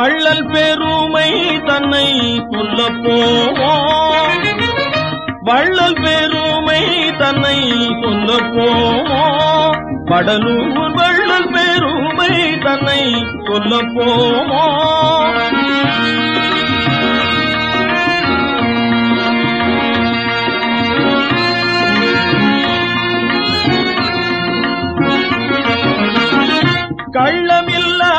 வள்ளல் பெருமை தன்னை சொல்ல போவோம். வள்ளல் பெருமை தன்னை சொல்ல போவோம். வடலூர் வள்ளல் பெருமை தன்னை சொல்ல போவோம். கள்ளமில்ல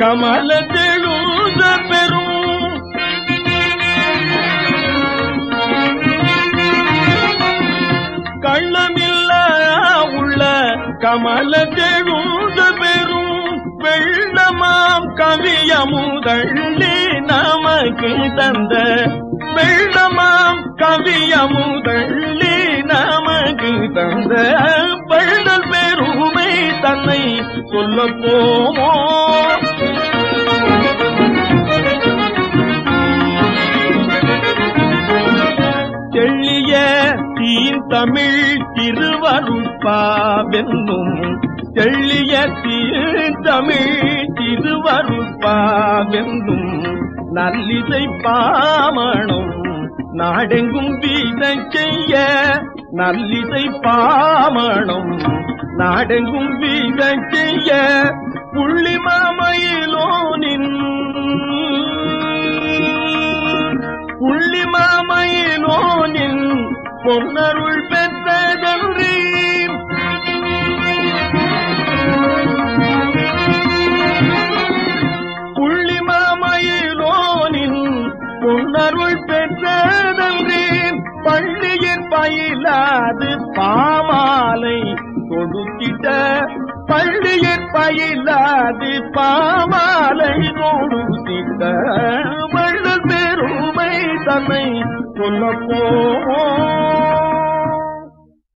கமல தெழுத பெரும் கள்ளமில்லா உள்ள கமல தெழுத பெரும் வெள்ளமாம் கவியமுதள்ளி நமக்கு தந்த வெள்ளமாம் கவியமுதள்ளி நமக்கு தந்த வள்ளல் பெருமை தன்னை சொல்ல போமோ தமிழ் திருவருட்பாவென்னும் தெள்ளிய தமிழ் திருவருட்பாவென்னும் நல்லிசை பாமணும் நாடெங்கும் வீதை செய்ய நல்லிசை பாமணும் நாடெங்கும் வீதை செய்ய பொன்னருள் பெற்றதன்றி. புள்ளி மாமையிலோனின் பொன்னருள் பெற்றதன்றி. பள்ளியின் பயிலாது பாமாலை தொடுத்திட்ட பள்ளியின் பயிலாது பாமாலை தொடுத்திட்ட तुल